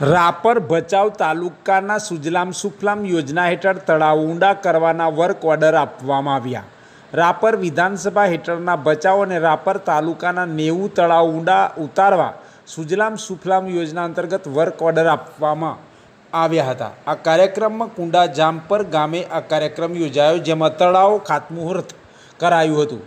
રાપર ભચાઉ તાલુકાના સુજલામ સુફલામ યોજના હેઠળ તળાવ ઊંડા કરવાના વર્ક ઓર્ડર આપવામાં આવ્યા. રાપર વિધાનસભા હેઠળના ભચાઉ અને રાપર તાલુકાના નેવું તળાવ ઊંડા ઉતારવા સુજલામ સુફલામ યોજના અંતર્ગત વર્ક ઓર્ડર આપવામાં આવ્યા હતા. આ કાર્યક્રમમાં કુંડા જામપર ગામે આ કાર્યક્રમ યોજાયો, જેમાં તળાવ ખાતમુહૂર્ત કરાયું હતું.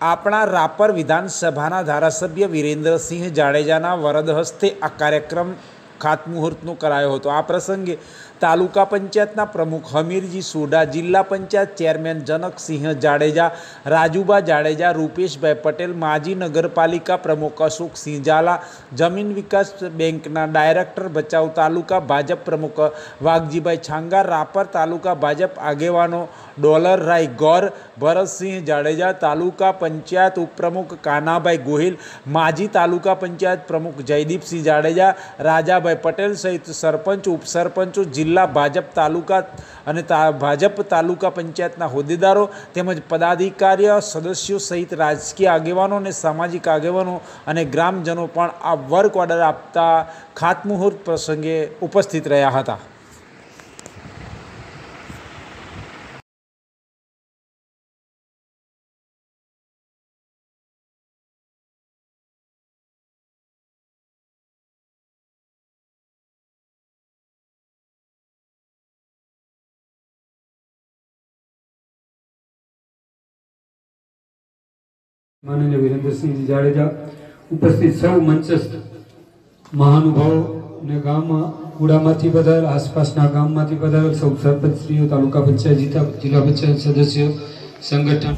આપણા રાપર વિધાનસભાના ધારાસભ્ય વિરેન્દ્રસિંહ જાડેજાના વરદ હસ્તે આ કાર્યક્રમ ખાતમુહૂર્તનો કરાયો હતો. આ પ્રસંગે તાલુકા પંચાયતના પ્રમુખ હમીરજી સોઢા, જિલ્લા પંચાયત ચેરમેન જનકસિંહ જાડેજા, રાજુબા જાડેજા, રૂપેશભાઈ પટેલ, માજી નગરપાલિકા પ્રમુખ અશોકસિંહ ઝાલા જમીન વિકાસ બેંકના ડાયરેક્ટર ભચાઉ તાલુકા ભાજપ પ્રમુખ વાઘજીભાઈ છાંગા, રાપર તાલુકા ભાજપ આગેવાનો ડોલર રાય ગોર, ભરતસિંહ જાડેજા, તાલુકા પંચાયત ઉપપ્રમુખ કાનાભાઈ ગોહિલ, માજી તાલુકા પંચાયત પ્રમુખ જયદીપસિંહ જાડેજા, રાજાભાઈ પટેલ સહિત સરપંચ, ઉપસરપંચો, જિલ્લા ભાજપ તાલુકા અને ભાજપ તાલુકા પંચાયતના હોદ્દેદારો તેમજ પદાધિકારીઓ, સદસ્યો સહિત રાજકીય આગેવાનો અને સામાજિક આગેવાનો અને ગ્રામજનો પણ આ વર્ક ઓર્ડર આપતા ખાતમુહૂર્ત પ્રસંગે ઉપસ્થિત રહ્યા હતા. માનનીય વિરેન્દ્રસિંહજી જાડેજા, ઉપસ્થિત સૌ મંચસ્થ મહાનુભાવો ને ગામમાં કુડામાંથી પધારેલ, આસપાસના ગામમાંથી પધારેલ સૌ સરપંચશ્રીઓ, તાલુકા પંચાયત જીતા જિલ્લા પંચાયત સદસ્યો, સંગઠન.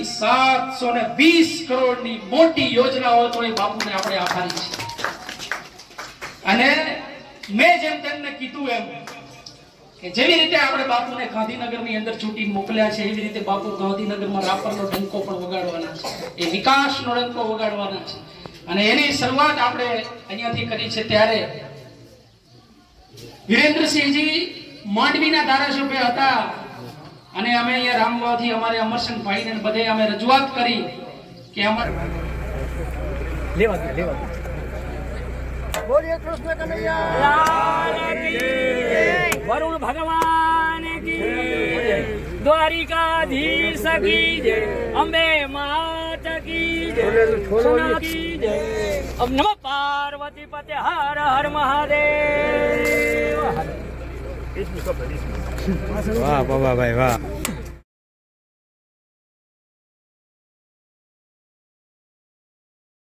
ની સાતસો ને વીસ કરોડની મોટી યોજનાઓ તો એ બાપુને આપણે આભારી છે. અને મેં જેમ તેમને કીધું એમ કે જેવી રીતે આપણે બાપુને ગાંધીનગરની અંદર છૂટી મોકલ્યા છે, એવી રીતે બાપુ ગાંધીનગરમાં રાપરનો ડંકો પણ વગાડવાના છે. એ વિકાસનો ડંકો વગાડવાના છે. અને એની શરૂઆત આપણે અહીંયાથી કરી છે ત્યારે વિરેન્દ્રસિંહજી માંડવીના ધારાસભ્ય હતા. અને અમે અહીંયા રામવાથી અમારે અમરસંગ ભાઈને બધે અમે રજૂઆત કરી કે અમારે વરુણ ભગવાન કી દ્વારિકાધીશ કી જય. અંબે માત કી જય. સોના કી જય. અબ નમઃ પાર્વતી પતે Har Har Mahadev. Eles me só. Vá, vá, vai, vá.